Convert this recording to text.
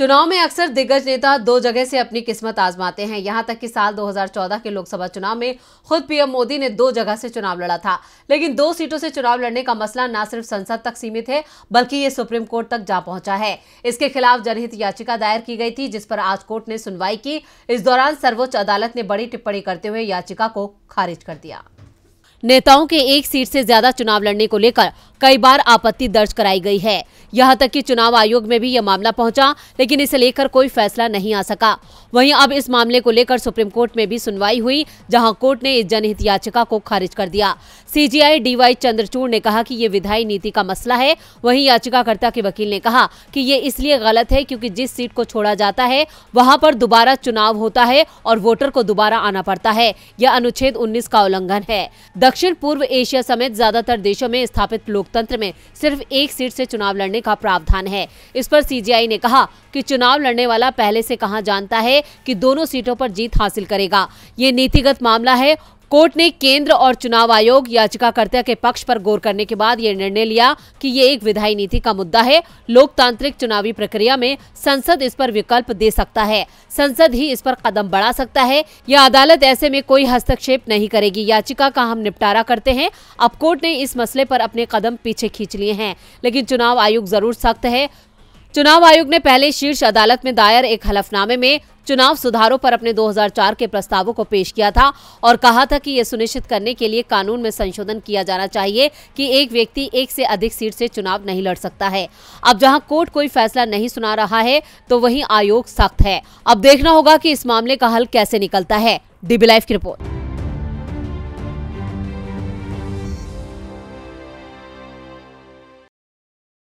चुनाव में अक्सर दिग्गज नेता दो जगह से अपनी किस्मत आजमाते हैं। यहाँ तक कि साल 2014 के लोकसभा चुनाव में खुद पीएम मोदी ने दो जगह से चुनाव लड़ा था। लेकिन दो सीटों से चुनाव लड़ने का मसला न सिर्फ़ संसद तक सीमित है, बल्कि ये सुप्रीम कोर्ट तक जा पहुँचा है। इसके खिलाफ जनहित याचिका दायर की गई थी, जिस पर आज कोर्ट ने सुनवाई की। इस दौरान सर्वोच्च अदालत ने बड़ी टिप्पणी करते हुए याचिका को खारिज कर दिया। नेताओं के एक सीट से ज़्यादा चुनाव लड़ने को लेकर कई बार आपत्ति दर्ज कराई गई है। यहाँ तक कि चुनाव आयोग में भी यह मामला पहुँचा, लेकिन इसे लेकर कोई फैसला नहीं आ सका। वहीं अब इस मामले को लेकर सुप्रीम कोर्ट में भी सुनवाई हुई, जहाँ कोर्ट ने इस जनहित याचिका को खारिज कर दिया। सीजीआई डीवाई चंद्रचूड़ ने कहा कि ये विधायी नीति का मसला है। वहीं याचिकाकर्ता के वकील ने कहा कि ये इसलिए गलत है क्योंकि जिस सीट को छोड़ा जाता है, वहाँ पर दोबारा चुनाव होता है और वोटर को दोबारा आना पड़ता है। यह अनुच्छेद उन्नीस का उल्लंघन है। दक्षिण पूर्व एशिया समेत ज़्यादातर देशों में स्थापित लोकतंत्र में सिर्फ़ एक सीट से चुनाव लड़ने का प्रावधान है। इस पर सीजीआई ने कहा कि चुनाव लड़ने वाला पहले से कहा जानता है कि दोनों सीटों पर जीत हासिल करेगा। ये नीतिगत मामला है कोर्ट ने केंद्र और चुनाव आयोग याचिकाकर्ता के पक्ष पर गौर करने के बाद यह निर्णय लिया कि ये एक विधायी नीति का मुद्दा है। लोकतांत्रिक चुनावी प्रक्रिया में संसद इस पर विकल्प दे सकता है। संसद ही इस पर कदम बढ़ा सकता है। यह अदालत ऐसे में कोई हस्तक्षेप नहीं करेगी। याचिका का हम निपटारा करते हैं। अब कोर्ट ने इस मसले पर अपने कदम पीछे खींच लिए हैं। लेकिन चुनाव आयोग ज़रूर सख्त है। चुनाव आयोग ने पहले शीर्ष अदालत में दायर एक हलफनामे में चुनाव सुधारों पर अपने 2004 के प्रस्तावों को पेश किया था और कहा था कि यह सुनिश्चित करने के लिए कानून में संशोधन किया जाना चाहिए कि एक व्यक्ति एक से अधिक सीट से चुनाव नहीं लड़ सकता है। अब जहाँ कोर्ट कोई फैसला नहीं सुना रहा है तो वहीं आयोग सख्त है। अब देखना होगा कि इस मामले का हल कैसे निकलता है। डीबी लाइफ की रिपोर्ट।